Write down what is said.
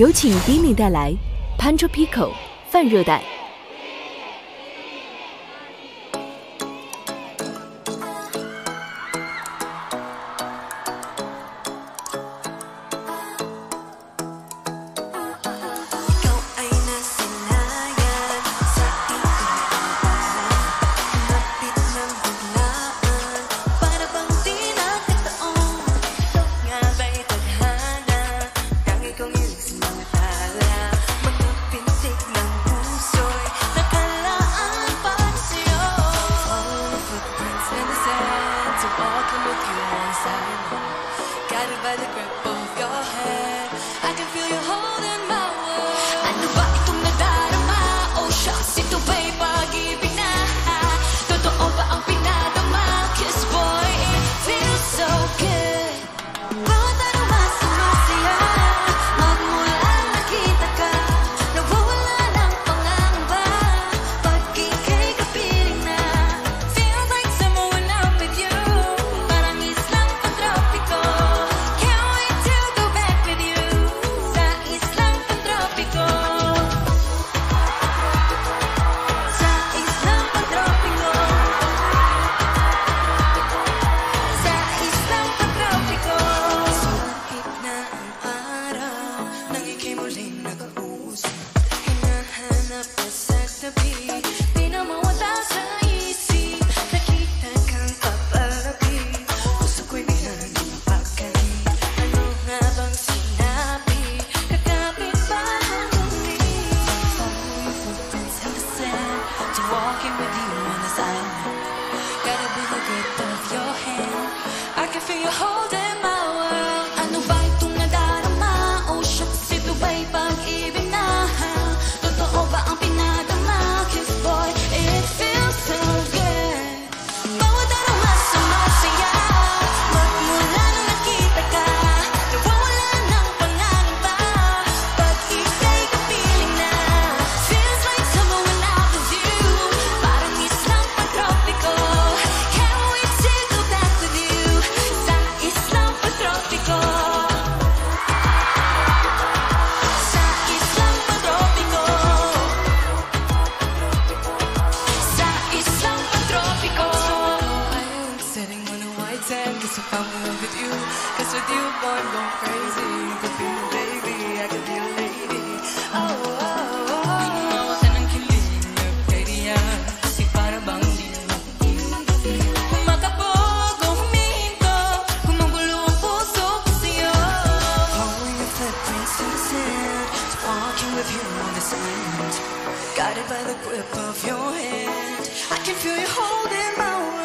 有请 dimi 带来 pancho pico 泛热带 guided by the grip of your hand. I can feel your heart. walking with you on this island. Gotta be the grip of your hand. I can feel you holding my I'm with you. Cause with you, boy, I'm going crazy. You could be a baby, I could be a lady. Oh, oh, oh. Ginawa ka ng kilig na kaya, kasi para bang di mo Kumakabog o humihinto, kumagulo ang puso ko sa'yo. Following your footprints to the sand, walking with you on the sand. Guided by the grip of your hand, I can feel you holding my hand.